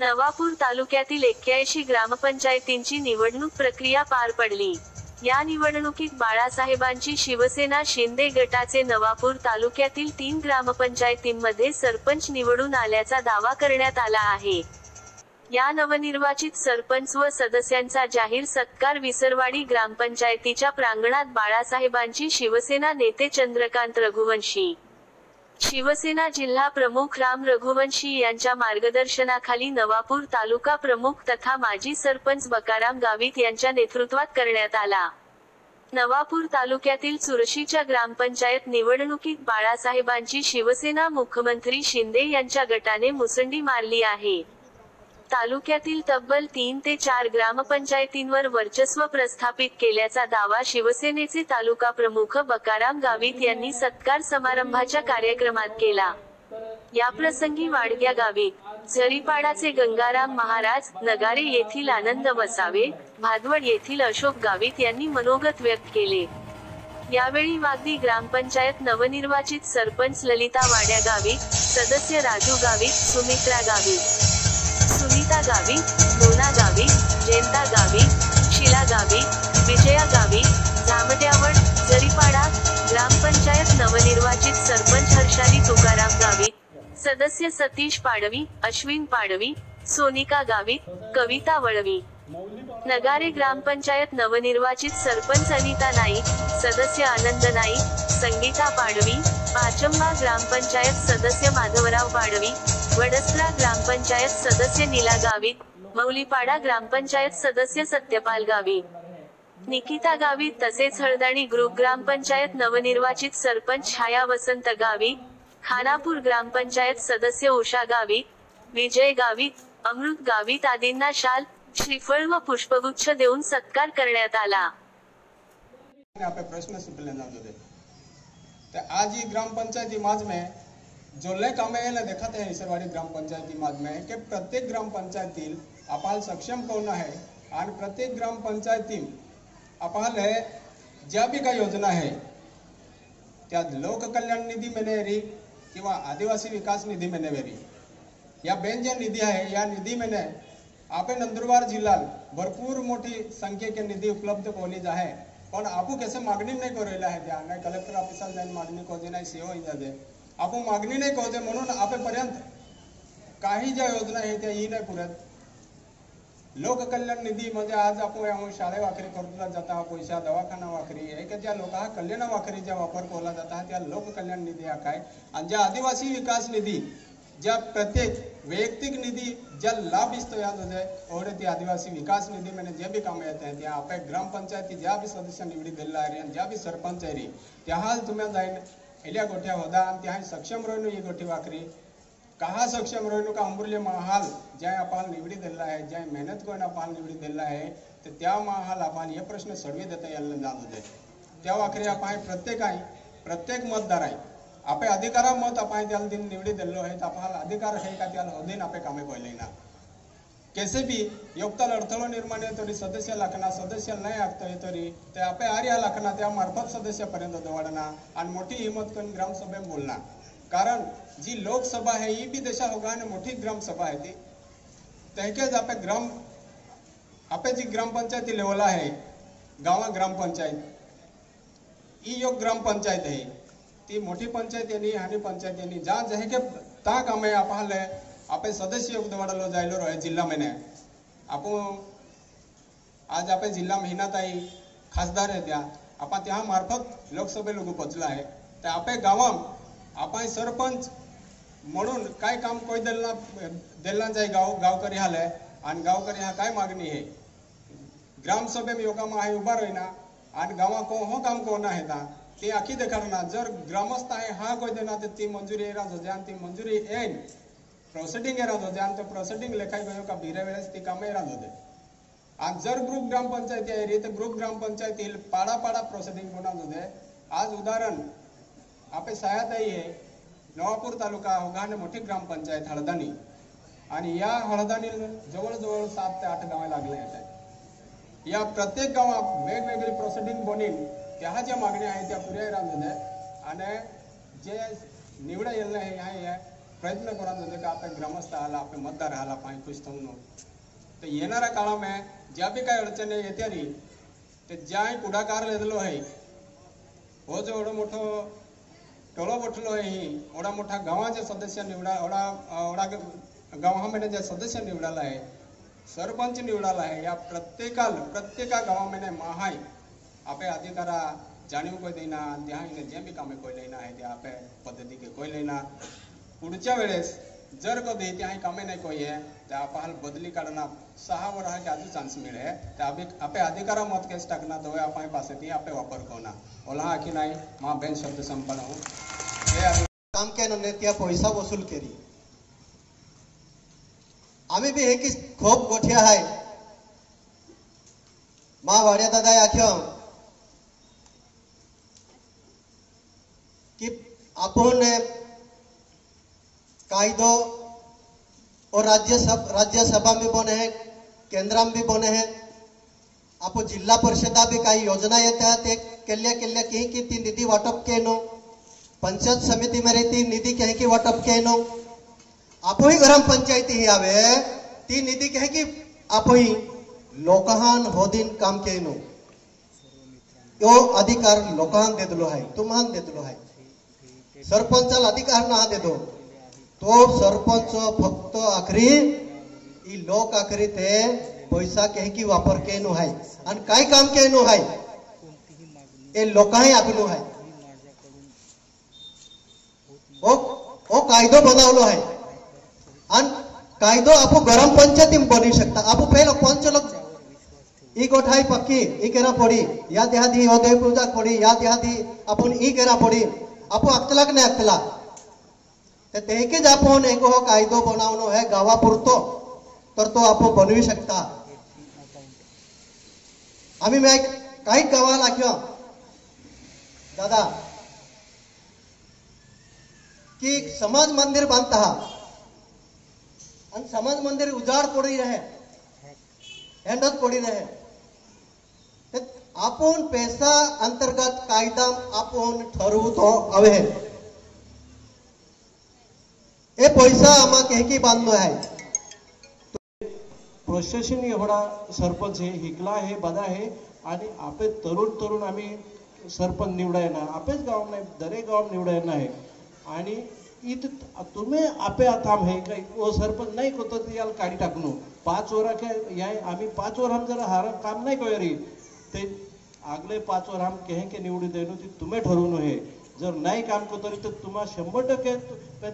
नवापूर तालुक्यातील एक्क्याऐंशी ग्रामपंचायतींची निवडणूक प्रक्रिया पार पडली. या निवडणुकीत बाळासाहेबांची शिवसेना शिंदे गटाचे नवापूर तालुक्यातील तीन ग्रामपंचायतींमध्ये सरपंच निवडून आल्याचा दावा करण्यात आला आहे. या नवनिर्वाचित सरपंच व सदस्यांचा जाहीर सत्कार विसरवाडी ग्रामपंचायतीच्या प्रांगणात बाळासाहेबांची शिवसेना नेते चंद्रकांत रघुवंशी शिवसेना जिल्हा प्रमुख राम रघुवंशी यांच्या मार्गदर्शनाखाली नवापूर तालुका प्रमुख तथा माजी सरपंच बकाराम गावित यांच्या नेतृत्वात करण्यात आला. नवापूर तालुक्यातील चुरशीच्या ग्रामपंचायत निवडणुकीत बाळासाहेबांची शिवसेना मुख्यमंत्री शिंदे यांच्या गटाने मुसंडी मारली आहे. तालुक्यातील तब्बल तीन ते चार ग्रामपंचायतींवर वर्चस्व प्रस्थापित केल्याचा दावा शिवसेनेचे तालुका प्रमुख बकाराम गावित यांनी सत्कार समारंभाच्या कार्यक्रमात केला. याप्रसंगी वाडग्या गावी झरीपाडाचे गंगाराम महाराज नगारे येथील आनंद वसावे भादवड येथील अशोक गावित यांनी मनोगत व्यक्त केले. यावेळी वागदी ग्रामपंचायत नवनिर्वाचित सरपंच ललिता वाड्या गावित सदस्य राजू गावित सुमित्रा गावित. सुनीता गावी मोना गावी जयंता गावी शिला गावी विजया गावी झामट्यावड जरीपाडा ग्रामपंचायत नवनिर्वाचित सरपंच हर्षाली तुकाराम गावी सदस्य सतीश पाडवी अश्विन पाडवी सोनिका गावी कविता वळवी. नगारे ग्रामपंचायत नवनिर्वाचित सरपंच अनिता नाईक सदस्य आनंद नाईक संगीता पाडवी पाचंबा ग्रामपंचायत सदस्य माधवराव पाडवी वडसला ग्रामपंचायत सदस्य नीला गावित मौलीपाडा ग्रामपंचायत सदस्य सत्यपाल गावी निकिता गावी तसेच हळदाणी ग्रुप ग्रामपंचायत नवनिर्वाचित सरपंच छाया वसंत गावी खानापूर ग्रामपंचायत सदस्य उषा गावी विजय गावी अमृत गावित आदींना शाल श्रीफळ व पुष्पगुच्छ देऊन सत्कार करण्यात आला. प्रश्न सुटले आज ही ग्राम पंचायती में जोल्ले कामे येले देखत है इसरवाडी ग्राम पंचायती माज में कि प्रत्येक ग्राम पंचायतील आपाल सक्षम कोण आहे आणि प्रत्येक ग्राम पंचायती आपाल है ज्या भी काही योजना आहे त्या लोक कल्याण निधी मेनेरी किंवा आदिवासी विकास निधी मेनेवेरी या बेन ज्या निधी आहे या निधी मेने आपे नंदुरबार जिल्ह्यात भरपूर मोठी संख्येचे निधी उपलब्ध कोणी आहे पण आपू कसे मागणी नाही करेल आहे त्या कलेक्टर ऑफिसात जाऊन मागणी कोजे नाही सीओ जाते आपण मागणी नाही कोजे म्हणून आपेपर्यंत काही ज्या योजना आहे त्या ही नाही पुरत लोककल्याण निधी म्हणजे आज आपण शाळे वाखरी करूला जाता पैसा दवाखाना वाखरी, हे की ज्या लोक कल्याण वाखरीचा वापर केला जाता, त्या लोककल्याण निधी हा काय? आणि आदिवासी विकास निधी, ज्या प्रत्येक वैयक्तिक निधी, ज्या लाभ इस्तो याद होते और ती आदिवासी विकास निधी मैंने जे भी काम हैं त्या आपे ग्रामपंचायती ज्या भी सदस्य निवडी आणि ज्या भी सरपंच आहे त्या हाल तुम्ही जाईन हेल्या गोठ्या होदा आणि त्या सक्षम रोयनो ही गोठी वाकरी. कहा सक्षम रोयनो का अमूल्य महाल? ज्या आपण निवडी दिला आहे ज्या मेहनत करून आपण निवडी दिला आहे तर त्या महाल आपण हे प्रश्न सडवे देता यायला जात होते त्या वाकरी आपण प्रत्येक आहे प्रत्येक मतदार आहे. आपे अधिकारा मत आपण त्याला दिन निवडी दिल्लो आहे तर आपण अधिकार आहे का त्याला होदेन आपे कामे पहिले ना. कैसे भी योगताल अडथळो निर्माण तरी सदस्य लाखना सदस्य नाही हाकतले तरी ते आपे आर्या लागना त्या मार्फत सदस्यापर्यंत दवाडना आणि मोठी हिंमत करून ग्रामसभेत बोलणार कारण जी लोकसभा आहे ही बी देशा होगाने मोठी ग्रामसभा आहे ती तहकेच आपे ग्राम आपे जी ग्रामपंचायती लेवल आहे गावा ग्रामपंचायत ही योग ग्रामपंचायत आहे ती मोठी पंचायत यांनी हानी पंचायत यांनी ज्या जहे के ता कामे आपले आपे सदस्य दवाडलो जायलो रहे जिल्हा महिने आपण आज आपे जिल्हा महिन्यात खासदार आहे त्या। आपण त्या मार्फत लोकसभे लोक पोचला आहे तर आपे गावात आपण सरपंच म्हणून काय काम कोई दिला दिला जाय गाव, गावकरी हाले आणि गावकरी हा काय मागणी आहे ग्रामसभे में योगा आहे उभा रहिना। आणि गावा को हो काम कोण आहे ता, ते आखी देखाडना। जर ग्रामस्थ आहे, हा कोई देना ती मंजुरी येणार ती मंजुरी येईन प्रोसेडिंग येणार होते. आमच्या प्रोसेसिंग लेखाई लेखाय का भिरे वेळेस ती कामे येणार होते. आज जर ग्रुप ग्रामपंचायती आहे तर ग्रुप ग्रामपंचायतील पाडा पाडा प्रोसिडिंग होणार होते. आज उदाहरण आपे सायाताई आहे नवापूर तालुका अवघाने मोठी ग्रामपंचायत हळदानी. आणि या हळदानी जवळजवळ सात ते आठ गावे लागले आहेत या प्रत्येक गावात वेगवेगळी प्रोसिडिंग बनीन त्या ज्या मागण्या आहेत त्या पुऱ्या राहत आणि जे निवडा येईल आहे ग्रामस्थ आला आपण मतदार आला पाणी खुश थांबून तर येणाऱ्या काळामध्ये ज्या बी काही अडचणी येत्यारी ते ज्याही पुढाकार घेतलो आहे हो जो एवढं मोठं टोळो बठलो आहे ही एवढा मोठा गावाचे सदस्य निवडा एवढा एवढा गावामध्ये जे सदस्य निवडाला आहे सरपंच निवडाला आहे या प्रत्येका गावामध्ये महाय आपे अधिकारा जाणीव कोय देना देहाने जे बी कामे कोय लेना आहे ते आपे पद्धती के कोय लेना पुढच्या वेळेस जर कधी त्या कामे नाही कोय आहे, तर आपण बदली काढना सहा वर हा की आजू मिळे तर आपे आपे अधिकारा मत केस टाकना तो आपण पासे ती आपे वापर कोना ओला हा की नाही? मा बेन शब्द संपन्न हो. हे काम केल्याने त्या पैसा वसूल केली. आम्ही बी हे की खूप गोठे आहे. मा वाड्या दादा आख्य की आपण कायदो और राज्यसभा राज्यसभा में बने हैं केंद्रात भी बने हैं। आपण जिल्हा परिषदा बी काही योजना येतात ते केल्ल्या केल्ल्या की की ती निधी वाटप केनो, पंचायत समिती मेरे ती निधी कहे की वाटप केनो। आपही ग्राम पंचायती ही आवे, ती निधी कहे की आपही लोकांन होदीन काम केनो। यो अधिकार देतलो आहे तुम्हान देतलो आहे सरपंचाला अधिकार ना देतो तो सरपंच फक्त आखरी ही लोक आखरी ते पैसा कहे की वापर केनो आहे आणि काय काम केनो आहे हे? लोकांही आपलो हो। हो कायदो बनवलो आहे आणि कायदो आपण गरम पंचायतीत बनवू शकता। आपण पहिलं पंच लोक ಈ गोठाई पक्की, ई केरा पड़ी। या देहादी होदय पूजा पड़ी या देहादी आपण ई केरा पड़ी। आपण अक्तला की नाही अक्तला तर तेकीच आपण एक हो कायदो बनवणं आहे गावापुरतो तर तो आपण बनवू शकता। आम्ही मी काही गावाला किंवा दादा, की समाज मंदिर बांधता हा। आणि समाज मंदिर उजाड पडी रहे। हेंडत पडी रहे। ते आपण पैसा अंतर्गत कायदा आपण ठरवतो हवे हे पैसा आम्हाला हे की बांधलो आहे प्रशासन एवढा सरपंच हे हिकला हे बदा हे आणि आपे तरुण तरुण आम्ही सरपंच निवडायना आपेच गाव नाही दरेक गाव निवडायना आहे. आणि इथं तुम्ही आपे थांब हे काय ओ सरपंच नाही कोत याला काढी टाकणू पाच वरा काय या आम्ही पाच वर हम जरा हार काम नाही करी ते आगले पाच वर हम कहे के निवडी देणू ते तुम्ही ठरवून हे. जर नाही काम करतो तर तुम्हा शंभर टक्के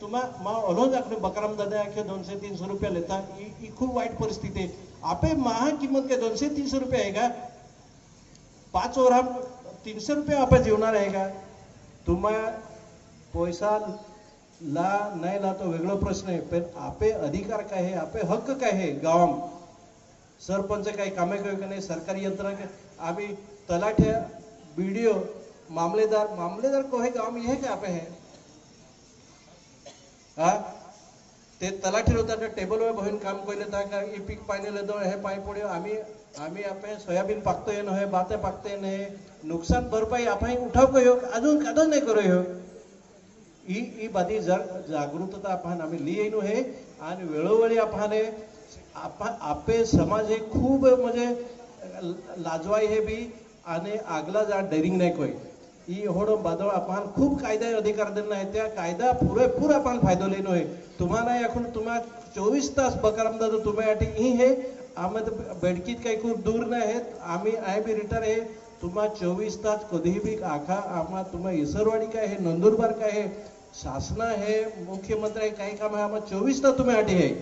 तुम्हा, मा आकडे बकराम दादा आखे दोनशे तीनशे रुपया लेता ही ही खूप वाईट आपे महा किंमत काय, दोनशे तीनशे रुपये आहे का? पाच हम तीनशे रुपये आपण जेवणार आहे का? पैसा ला, नाही ला तो वेगळा प्रश्न आहे, पण आपे अधिकार काय आहे, आपे हक्क काय आहे, गावाम? सरपंच काही कामे काय सरकारी यंत्रणा काय? आम्ही तलाठ्या मामलेदार मामलेदार को है गाँव में यह क्या पे है? ते तलाठी होता टेबल वर बहीण काम कइले ता का ई पीक पाणी लेदो हे पाणी पड्यो आम्ही आम्ही आपे सोयाबीन पाकतो येनो हे बाते पाकते ने नुकसान भरपाई आपण उठाव कयो अजून कादो नाही करो ह्यो ही ही जर जागृतता आपण आम्ही लिहिनो हे आणि वेळोवेळी आपण हे आपे समाज हे खूप म्हणजे लाजवाई हे बी आणि आगला जा डेरिंग नाही कोय એ એહોડો બાદળ आपण कायदा अधिकार दिलेला आहे त्या कायदा पुरेपूर आपण फायदो लेनो आहे. तुम्हाला याकडून तुम्हा चोवीस तास बकारामदा तुम्हासाठी ही हे. आम्ही बेडकीत काही दूर नाही है आम्ही आय बी रिटायर आहे. तुम्हा चोवीस तास कधीही बी आखा. आम्हा तुम्हा इसरवाडी काय हे नंदुरबार काय हे शासन हे मुख्यमंत्री हे काही काम है आम्हा चोवीस तास तुम्हासाठी आहे.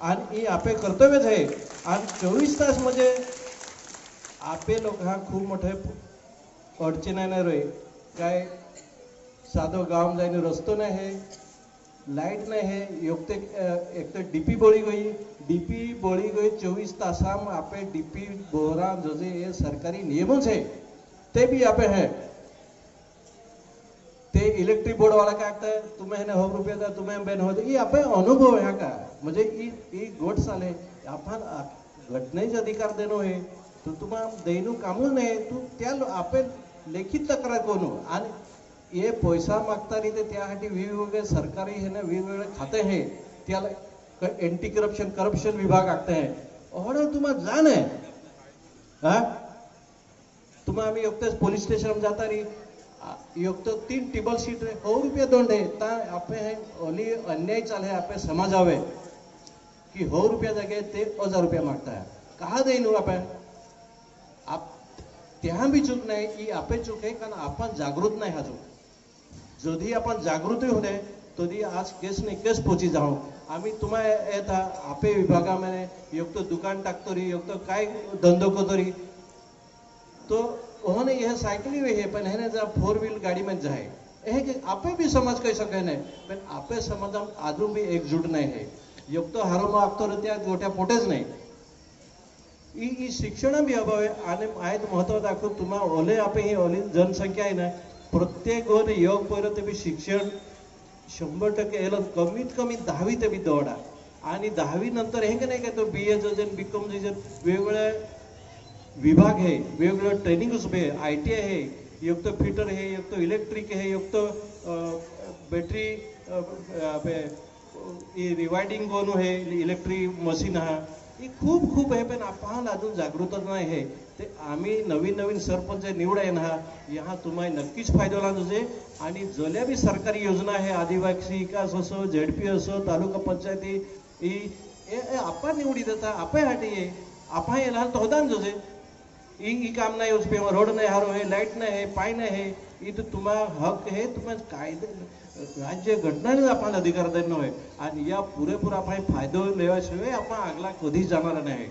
आणि ही आपे कर्तव्य है आणि चोवीस तास मज़े आपे लोग हा खूप मोठे रे काय साधो गाव जायने रस्तो नाही आहे, लाईट नाही आहे, एक ते एक तर डीपी बोळी गई. डीपी बोळी गई चोवीस तासाम आपे डीपी बोरा जसे ये सरकारी नियमच है ते भी आपे है. ते इलेक्ट्रिक बोर्ड वाला काय आहे तुम्ही हे हो रुपये का तुम्ही बेन होते ही आपे अनुभव ह्या का. ही ही. गोट चाले आपण घटनेचे अधिकार देणं हे. तर तुम्हाला दैनू कामच नाही तू त्या लो- आपण लेखित तक्रार करू. आणि हे पैसा मागताना ते त्यासाठी वेगवेगळे सरकारी हे ना, वेगवेगळे खाते आहे. त्याला एंटी करप्शन करप्शन विभाग आखते अहो तुम्हाला जाण आहे. हा? तुम्हा आम्ही योगते पोलीस स्टेशन जाता रही योगतो तीन टेबल सीट रे सौ रुपया दंड है ता आपे है ओली अन्याय चाले आपे समझ आवे कि सौ रुपया जगह ते हज़ार रुपया मागता है कहा आपण? आप त्या बी चूक नाही, ही आपे चूक आहे, कारण आपण जागृत नाही चूक. যদি आपण जागृती होणे तरी आज केस नाही केस पोची जाऊ. आम्ही तुम्हा येता आपे विभागामध्ये योग तो दुकान टाकतो री योग तो काय धंदो करतो री तो उन्होंने यह साइकिल भी है, पण है ना जब फोर व्हील गाड़ी में जाए है कि आपे भी समझ कही सके नहीं पण आपे समझ हम आजू भी एकजूट नहीं है. योग तो हारो में आपतो त्या गोट्या पोटेच नाही. ಈ ಈ ಶಿಕ್ಷಣ बी अभाव आहे आणि आहेत महत्व दाखवून तुम्हा ओले आपे ही ओली जनसंख्या आहे ना प्रत्येक गोन योग पहिलं ते बी शिक्षण शंभर टक्के याला कमीत कमी दहावी ते बी दौडा आणि दहावी नंतर हे का नाही का तो बी ए जन बी कॉम जे वेगवेगळ्या विभाग आहे वेगवेगळं ट्रेनिंग उभे आहे आय टी आय आहे एक तो फिटर आहे एक तो इलेक्ट्रिक आहे एक तो बॅटरी रिवायडिंग कोण आहे इलेक्ट्रिक मशीन हा ही खूप खूप आहे पण आपण अजून जागृतच नाही आहे. ते आम्ही नवीन नवीन सरपंच निवड आहे ना ह्या तुम्हाला नक्कीच फायदा होणार तुझे. आणि जल्या बी सरकारी योजना आहे आदिवासी विकास असो झेडपी असो तालुका पंचायती ही ए- ए आपण निवडी देता आपण हाटी आहे. आपण येणार तो होता ना तुझे. ई ई काम नाही उस पे रोड नाही हारो आहे लाइट नाही आहे पाय नाही आहे. इथं तो तुम्हा हक हे तुम्हाला कायदे राज्य घटनाने आपण अधिकार देणं आहे आणि या पुरेपूर आपण फायदो लेवाशिवाय आपण आगला कधीच जाणार नाही.